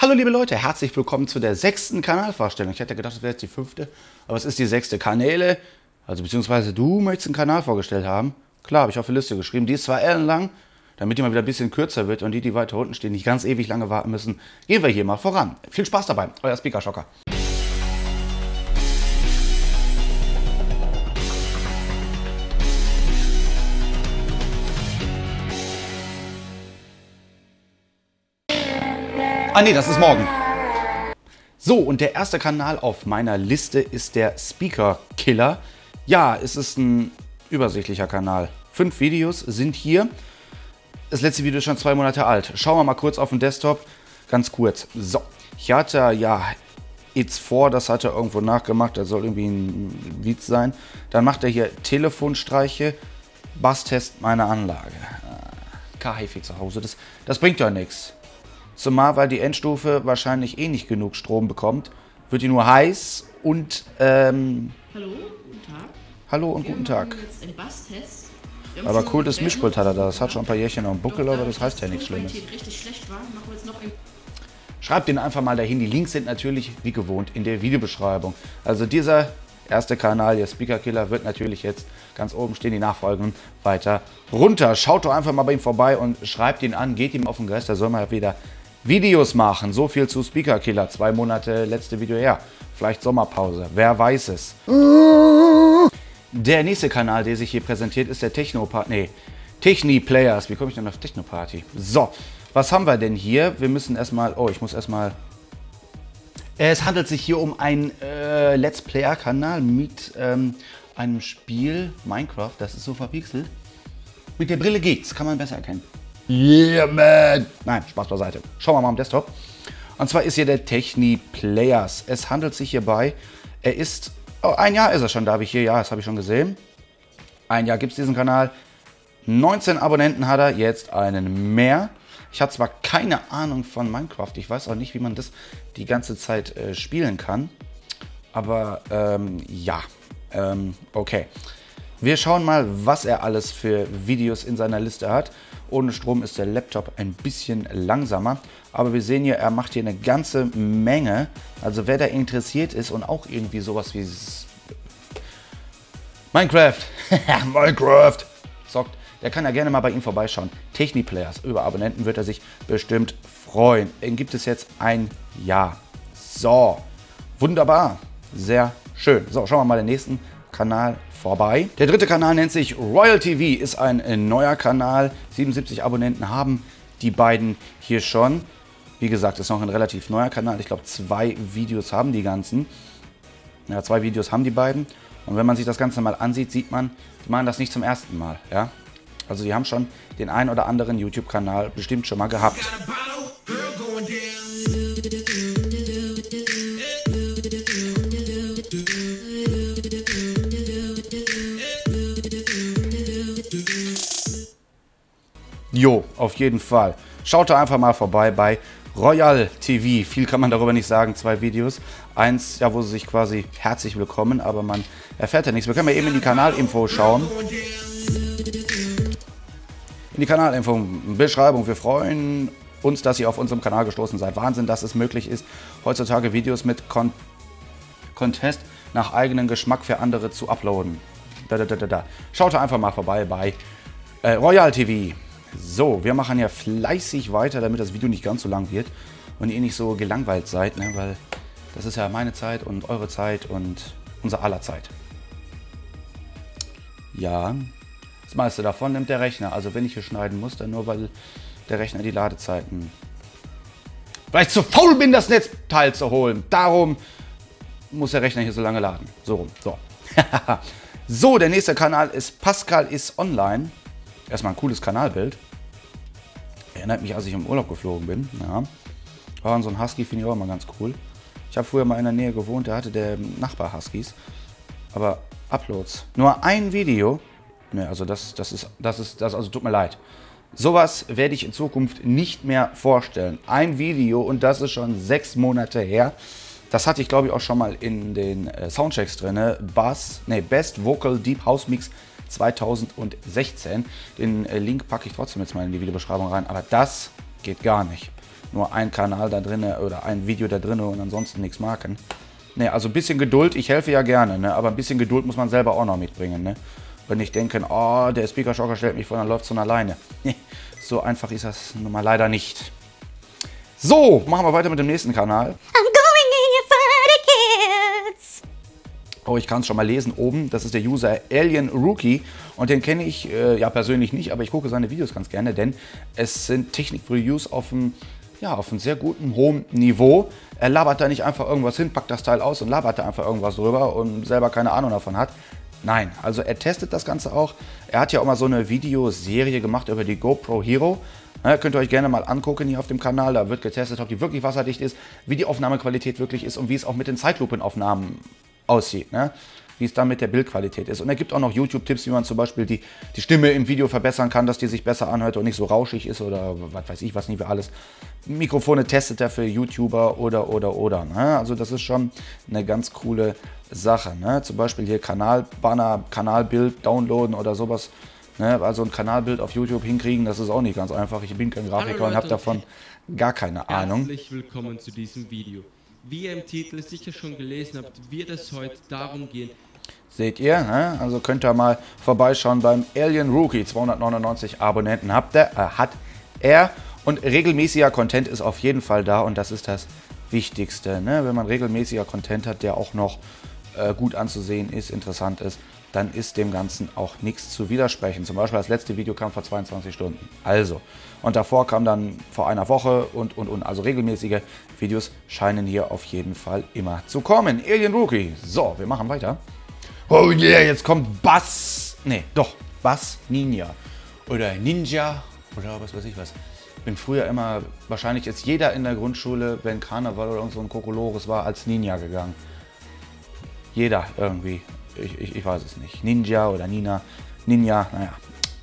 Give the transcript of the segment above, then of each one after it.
Hallo liebe Leute, herzlich willkommen zu der sechsten Kanalvorstellung. Ich hätte gedacht, das wäre jetzt die fünfte, aber es ist die sechste Kanäle. Also beziehungsweise du möchtest einen Kanal vorgestellt haben. Klar, habe ich auf die Liste geschrieben. Die ist zwar ellenlang, damit die mal wieder ein bisschen kürzer wird und die, die weiter unten stehen, nicht ganz ewig lange warten müssen, gehen wir hier mal voran. Viel Spaß dabei, euer Speaker Schocker. Ah nee, das ist morgen. So, und der erste Kanal auf meiner Liste ist der Speaker Killer. Ja, es ist ein übersichtlicher Kanal. Fünf Videos sind hier. Das letzte Video ist schon zwei Monate alt. Schauen wir mal kurz auf den Desktop. Ganz kurz. So, ich hatte ja It's 4, das hat er irgendwo nachgemacht. Das soll irgendwie ein Lied sein. Dann macht er hier Telefonstreiche. Basstest meiner Anlage. Ah, K-HiFi zu Hause. Das, das bringt ja nichts. Zumal, weil die Endstufe wahrscheinlich eh nicht genug Strom bekommt, wird die nur heiß und ähm, Hallo, guten Tag. Hallo und Wir guten Tag. Jetzt einen Basstest. Aber cool, das Mischpult hat er da. Das hat schon ein paar Jährchen auf dem Buckel, Doch, aber das heißt ja nichts Schlimmes. Noch Schreibt den einfach mal dahin. Die Links sind natürlich wie gewohnt in der Videobeschreibung. Also dieser erste Kanal, der Speaker Killer, wird natürlich jetzt ganz oben stehen, die Nachfolgen weiter runter. Schaut doch einfach mal bei ihm vorbei und schreibt ihn an, geht ihm auf den Geist, da soll mal wieder Videos machen. So viel zu Speaker Killer. Zwei Monate letzte Video her. Vielleicht Sommerpause. Wer weiß es. Der nächste Kanal, der sich hier präsentiert, ist der Techno Party. Nee, Techni Players. Wie komme ich denn auf Techno Party? So, was haben wir denn hier? Wir müssen erstmal. Oh, ich muss erstmal. Es handelt sich hier um einen äh, Let's Player-Kanal mit ähm, einem Spiel Minecraft. Das ist so verpixelt. Mit der Brille geht's, kann man besser erkennen. Yeah, man! Nein, Spaß beiseite. Schauen wir mal am Desktop. Und zwar ist hier der Techni Players. Es handelt sich hierbei, er ist, oh, ein Jahr ist er schon, da habe ich hier, ja, das habe ich schon gesehen. Ein Jahr gibt es diesen Kanal. 19 Abonnenten hat er, jetzt einen mehr. Ich habe zwar keine Ahnung von Minecraft, ich weiß auch nicht, wie man das die ganze Zeit äh, spielen kann. Aber ähm, ja, ähm, okay. Wir schauen mal, was er alles für Videos in seiner Liste hat. Ohne Strom ist der Laptop ein bisschen langsamer. Aber wir sehen hier, er macht hier eine ganze Menge. Also wer da interessiert ist und auch irgendwie sowas wie Minecraft, Minecraft zockt, der kann ja gerne mal bei ihm vorbeischauen. Techniplayers, über Abonnenten wird er sich bestimmt freuen. Den gibt es jetzt ein Jahr. So, wunderbar, sehr schön. So, schauen wir mal den nächsten Kanal vorbei. Der dritte Kanal nennt sich Royal TV, ist ein äh, neuer Kanal. 77 Abonnenten haben die beiden hier schon. Wie gesagt, ist noch ein relativ neuer Kanal. Ich glaube, zwei Videos haben die ganzen. Ja, zwei Videos haben die beiden. Und wenn man sich das Ganze mal ansieht, sieht man, die machen das nicht zum ersten Mal. Ja? Also die haben schon den einen oder anderen YouTube-Kanal bestimmt schon mal gehabt. Jo, auf jeden Fall. Schaut da einfach mal vorbei bei Royal TV. Viel kann man darüber nicht sagen. Zwei Videos. Eins, ja, wo sie sich quasi herzlich willkommen, aber man erfährt ja nichts. Wir können ja eben in die Kanalinfo schauen. In die Kanalinfo, Beschreibung. Wir freuen uns, dass ihr auf unserem Kanal gestoßen seid. Wahnsinn, dass es möglich ist, heutzutage Videos mit Con Contest nach eigenem Geschmack für andere zu uploaden. Da, da, da, da, da einfach mal vorbei bei äh, Royal TV. So, wir machen ja fleißig weiter, damit das Video nicht ganz so lang wird und ihr nicht so gelangweilt seid, ne? weil das ist ja meine Zeit und eure Zeit und unser aller Zeit. Ja, das meiste davon nimmt der Rechner. Also wenn ich hier schneiden muss, dann nur weil der Rechner die Ladezeiten... Weil ich zu faul bin, das Netzteil zu holen. Darum muss der Rechner hier so lange laden. So rum. So. so, der nächste Kanal ist Pascal ist online. Erstmal ein cooles Kanalbild. Erinnert mich, als ich im Urlaub geflogen bin. Ja. War so ein Husky, finde ich auch immer ganz cool. Ich habe früher mal in der Nähe gewohnt, da hatte der Nachbar Huskies. Aber Uploads. Nur ein Video. Ne, also das, das ist, das ist, das, also tut mir leid. Sowas werde ich in Zukunft nicht mehr vorstellen. Ein Video und das ist schon sechs Monate her. Das hatte ich glaube ich auch schon mal in den äh, Soundchecks drin. Bass, nee, Best Vocal Deep House Mix 2016. Den äh, Link packe ich trotzdem jetzt mal in die Videobeschreibung rein, aber das geht gar nicht. nur einen Kanal da drin oder ein Video da drin und ansonsten nichts machen. Ne, also ein bisschen Geduld, ich helfe ja gerne, ne? aber ein bisschen Geduld muss man selber auch noch mitbringen. Ne? Und nicht denken, oh, der Speaker Shocker stellt mich vor, dann läuft es von alleine. so einfach ist das nun mal leider nicht. So, machen wir weiter mit dem nächsten Kanal. Oh, ich kann es schon mal lesen oben. Das ist der User Alien Rookie. Und den kenne ich äh, ja persönlich nicht, aber ich gucke seine Videos ganz gerne, denn es sind Technik-Reviews auf einem ja, auf einem sehr guten, hohen Niveau. Er labert da nicht einfach irgendwas hin, packt das Teil aus und labert da einfach irgendwas drüber und selber keine Ahnung davon hat. Nein, also er testet das Ganze auch. Er hat ja auch mal so eine Videoserie gemacht über die GoPro Hero. Ja, könnt ihr euch gerne mal angucken hier auf dem Kanal. Da wird getestet, ob die wirklich wasserdicht ist, wie die Aufnahmequalität wirklich ist und wie es auch mit den Zeitlupenaufnahmen aussieht. Ne? Wie es dann mit der Bildqualität ist. Und er gibt auch noch YouTube-Tipps, wie man zum Beispiel die, die Stimme im Video verbessern kann, dass die sich besser anhört und nicht so rauschig ist oder was weiß ich, was nicht für alles. Mikrofone testet er für YouTuber oder, oder, oder. Ne? Also das ist schon eine ganz coole Sache. Ne? Zum Beispiel hier Kanalbanner, Kanalbild downloaden oder sowas. Ne? Also ein Kanalbild auf YouTube hinkriegen, das ist auch nicht ganz einfach. Ich bin kein Grafiker und habe davon gar keine Ahnung. Herzlich willkommen zu diesem Video. Wie ihr im Titel sicher schon gelesen habt, wird es heute darum gehen. Seht ihr, ne? also könnt ihr mal vorbeischauen beim Alien Rookie. 299 Abonnenten habt er, äh, hat er und regelmäßiger Content ist auf jeden Fall da und das ist das Wichtigste. Ne? Wenn man regelmäßiger Content hat, der auch noch äh, gut anzusehen ist, interessant ist, dann ist dem Ganzen auch nichts zu widersprechen. Zum Beispiel das letzte Video kam vor 22 Stunden. Also, und davor kam dann vor einer Woche und, und, und. Also regelmäßige Videos scheinen hier auf jeden Fall immer zu kommen. Alien Rookie. So, wir machen weiter. Oh yeah, jetzt kommt Bass. Nee, doch, Bass Ninja. Oder Ninja. Oder was weiß ich was. Bin früher immer, wahrscheinlich ist jeder in der Grundschule, wenn Karneval oder so ein Kokolores war, als Ninja gegangen. Jeder irgendwie. Ich, ich, ich weiß es nicht. Ninja oder Nina. Ninja, naja.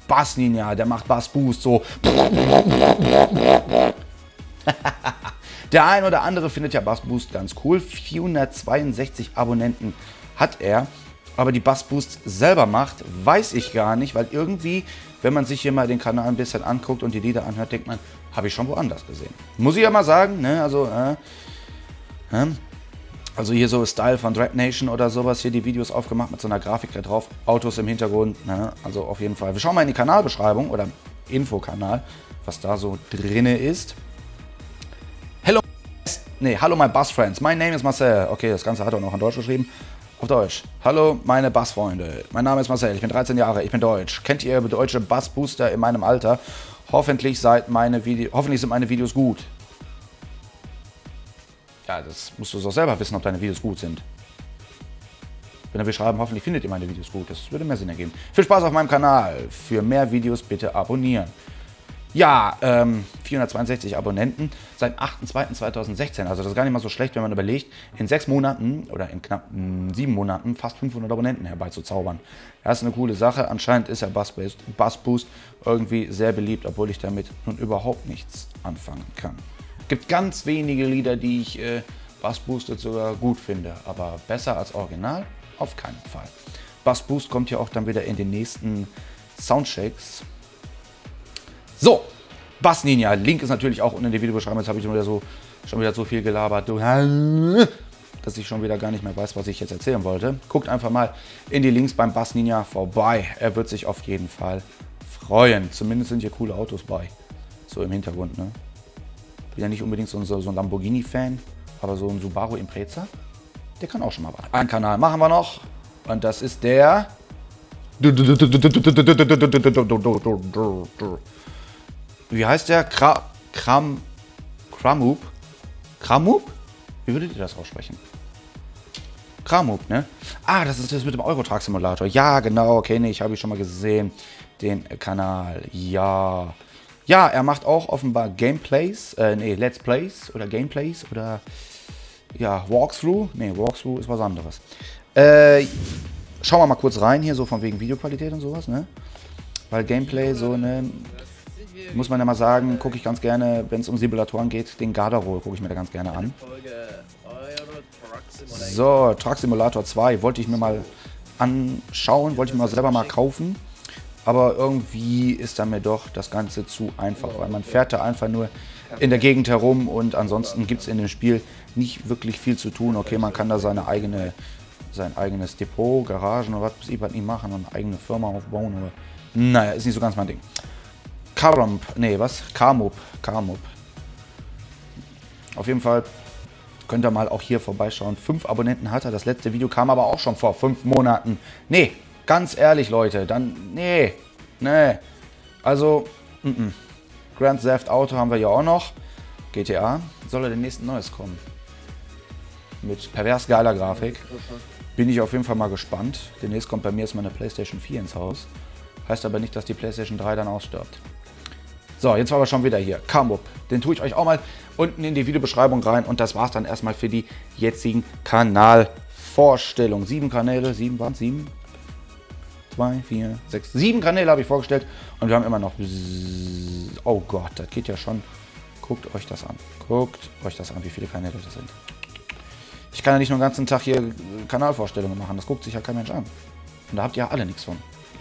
Bass Ninja, der macht Bass Boost so. der ein oder andere findet ja Bass Boost ganz cool. 462 Abonnenten hat er. Aber die Bass Boost selber macht, weiß ich gar nicht, weil irgendwie, wenn man sich hier mal den Kanal ein bisschen anguckt und die Lieder anhört, denkt man, habe ich schon woanders gesehen. Muss ich ja mal sagen, ne? Also, äh, äh, also hier so Style von Dread Nation oder sowas, hier die Videos aufgemacht mit so einer Grafik da drauf, Autos im Hintergrund, ne? also auf jeden Fall. Wir schauen mal in die Kanalbeschreibung oder Infokanal, was da so drinne ist. Hello, nee, hallo my Bus Friends, my name is Marcel. Okay, das Ganze hat er noch in Deutsch geschrieben. Auf Deutsch. Hallo meine Bassfreunde. Mein Name ist Marcel, ich bin 13 Jahre, ich bin deutsch. Kennt ihr deutsche Bassbooster in meinem Alter? Hoffentlich, seid meine Video Hoffentlich sind meine Videos gut. Ja, das musst du doch selber wissen, ob deine Videos gut sind. Wenn wir schreiben, hoffentlich findet ihr meine Videos gut. Das würde mehr Sinn ergeben. Viel Spaß auf meinem Kanal. Für mehr Videos bitte abonnieren. Ja, ähm, 462 Abonnenten seit 8.2.2016. Also das ist gar nicht mal so schlecht, wenn man überlegt, in sechs Monaten oder in knapp hm, sieben Monaten fast 500 Abonnenten herbeizuzaubern. Das ist eine coole Sache. Anscheinend ist der Bass Boost irgendwie sehr beliebt, obwohl ich damit nun überhaupt nichts anfangen kann. Gibt ganz wenige Lieder, die ich äh, Bass Boosted sogar gut finde, aber besser als Original auf keinen Fall. Bass Boost kommt ja auch dann wieder in den nächsten Soundshakes. So, Bass Ninja. Link ist natürlich auch unten in der Videobeschreibung. Jetzt habe ich schon wieder, so, schon wieder so viel gelabert, dass ich schon wieder gar nicht mehr weiß, was ich jetzt erzählen wollte. Guckt einfach mal in die Links beim Bass Ninja vorbei. Er wird sich auf jeden Fall freuen. Zumindest sind hier coole Autos bei. So im Hintergrund, ne? Bin ja nicht unbedingt so, so, ein Lamborghini-Fan, aber so ein Subaru Impreza, der kann auch schon mal was. Einen Kanal machen wir noch und das ist der... Wie heißt der? Kra Kram... Kramup? Kramup? Wie würdet ihr das aussprechen? Kramup, ne? Ah, das ist das mit dem Eurotruck-Simulator. Ja, genau, kenne ich, habe ich schon mal gesehen. Den Kanal. Ja. Ja, er macht auch offenbar Gameplays, äh, nee, Let's Plays oder Gameplays oder ja, Walkthrough. Nee, Walkthrough ist was anderes. Äh, schauen wir mal kurz rein hier, so von wegen Videoqualität und sowas, ne? Weil Gameplay so, ne, muss man ja mal sagen, gucke ich ganz gerne, wenn es um Simulatoren geht, den Garderol gucke ich mir da ganz gerne an. So, Truck Simulator 2 wollte ich mir mal anschauen, wollte ich mir mal selber mal kaufen. Aber irgendwie ist da mir doch das Ganze zu einfach, weil man fährt da einfach nur in der Gegend herum und ansonsten gibt es in dem Spiel nicht wirklich viel zu tun. Okay, man kann da seine eigene, sein eigenes Depot, Garagen oder was weiß ich was nicht machen und eine eigene Firma aufbauen, aber naja, ist nicht so ganz mein Ding. Karamp, nee, was? Kamup, Kamup. Auf jeden Fall könnt ihr mal auch hier vorbeischauen. Fünf Abonnenten hat er. Das letzte Video kam aber auch schon vor fünf Monaten. Nee, ganz ehrlich, Leute, dann, nee, nee. Also, mm -mm. Grand Theft Auto haben wir ja auch noch. GTA. Soll er demnächst ein neues kommen? Mit pervers geiler Grafik. Bin ich auf jeden Fall mal gespannt. Demnächst kommt bei mir erstmal eine PlayStation 4 ins Haus. Heißt aber nicht, dass die PlayStation 3 dann ausstirbt. So, jetzt war wir schon wieder hier. Kamup. Den tue ich euch auch mal unten in die Videobeschreibung rein. Und das war es dann erstmal für die jetzigen Kanalvorstellungen. Sieben Kanäle, sieben waren sieben? Zwei, vier, sechs, sieben Kanäle habe ich vorgestellt. Und wir haben immer noch... Oh Gott, das geht ja schon. Guckt euch das an. Guckt euch das an, wie viele Kanäle das sind. Ich kann ja nicht nur den ganzen Tag hier Kanalvorstellungen machen. Das guckt sich ja kein Mensch an. Und da habt ihr alle nichts von.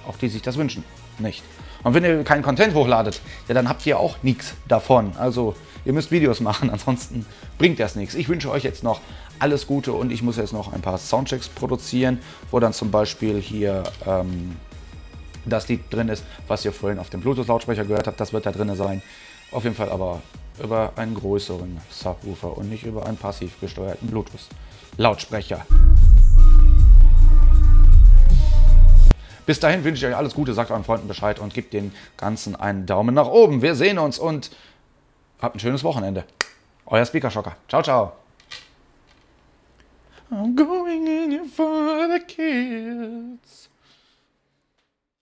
Auch die sich das wünschen. Nicht. Und wenn ihr keinen Content hochladet, ja, dann habt ihr auch nichts davon. Also ihr müsst Videos machen, ansonsten bringt das nichts. Ich wünsche euch jetzt noch alles Gute und ich muss jetzt noch ein paar Soundchecks produzieren, wo dann zum Beispiel hier ähm, das Lied drin ist, was ihr vorhin auf dem Bluetooth-Lautsprecher gehört habt. Das wird da drin sein. Auf jeden Fall aber über einen größeren Subwoofer und nicht über einen passiv gesteuerten Bluetooth-Lautsprecher. Bis dahin wünsche ich euch alles Gute, sagt euren Freunden Bescheid und gebt den Ganzen einen Daumen nach oben. Wir sehen uns und habt ein schönes Wochenende. Euer Speaker Schocker. Ciao, ciao. I'm going in for the kids.